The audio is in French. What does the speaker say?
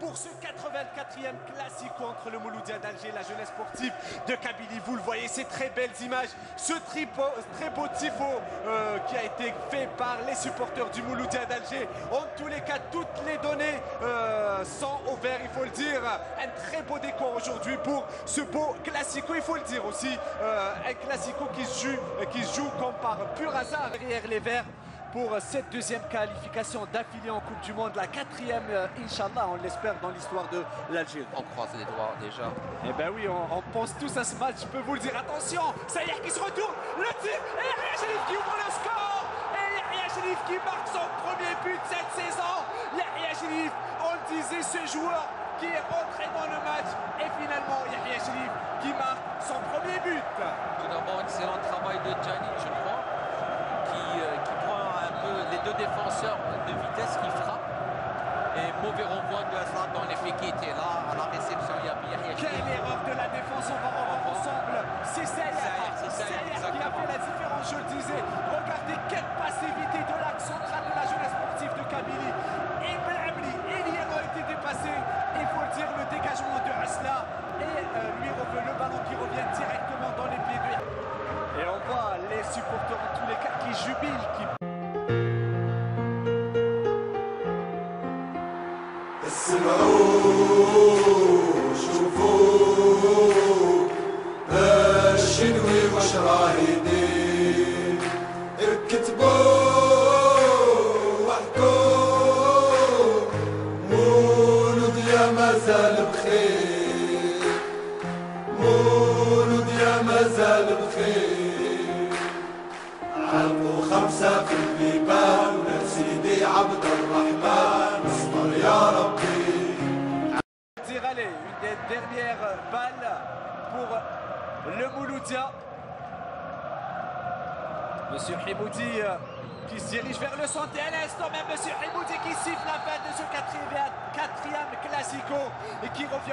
pour ce 84e classique entre le Mouloudia d'Alger, la jeunesse sportive de Kabylie. Vous le voyez, ces très belles images, ce très beau tifo euh, qui a été fait par les supporters du Mouloudia d'Alger. En tous les cas, toutes les données euh, sont au vert, il faut le dire. Un très beau décor aujourd'hui pour ce beau classico, il faut le dire aussi. Euh, un classico qui se, joue, qui se joue comme par pur hasard derrière les verts pour cette deuxième qualification d'affilée en Coupe du Monde, la quatrième, euh, Inch'Allah, on l'espère, dans l'histoire de l'Algérie. On croise les doigts déjà. Eh ben oui, on, on pense tous à ce match, je peux vous le dire. Attention, ça y est, qui se retourne, le tir, et Yahya Chelif qui ouvre le score Et Yahya Chelif qui marque son premier but cette saison Yahya Chelif, on le disait, ce joueur qui est rentré dans le match, et finalement Yahya Chelif qui marque son premier but. Tout d'abord, excellent travail de Gianni, je crois, qui, euh, qui prend un peu de vitesse qui frappent. Et mauvais renvoi de Hazard dans l'effet qui était là. À la réception, il y a Yahya Quelle erreur de la défense, on va revoir ensemble. C'est Sayer, Sayer, qui a fait la différence, je le disais. Regardez quelle passivité de l'axe central de la jeunesse sportive de Kabylie. Et Blabli, Elier a été dépassé. Il faut le dire, le dégagement de Asla. Et euh, lui le ballon qui revient directement dans les pieds de Et on voit les supporters en tous les cas qui jubilent, qui اسمعوا شوفوا الشنوي وش راه يدير واحكوا مولود يا مازال بخير. مولود يا مازال بخير. علقوا خمسة في البيبان. ونسيدي عبد الرحمن pour le Mouloudia. Monsieur Himoudi euh, qui se dirige vers le centre et à l'instant même Monsieur Himoudi qui siffle la fin de ce quatrième, quatrième classico et qui revient